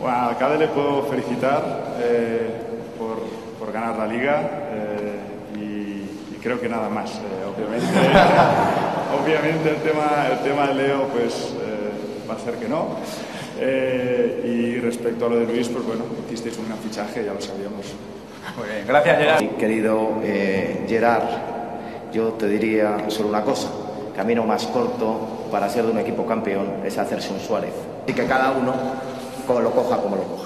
Bueno, al alcalde le puedo felicitar eh, por, por ganar la liga eh, y, y creo que nada más. Eh, obviamente, obviamente el tema, el tema de Leo pues eh, va a ser que no. Eh, y respecto a lo de Luis, pues bueno, hicisteis un gran fichaje, ya lo sabíamos. Muy bien, gracias Gerard. Mi querido eh, Gerard, yo te diría solo una cosa. Camino más corto para ser de un equipo campeón es hacerse un Suárez. Y que cada uno lo coja como lo coja.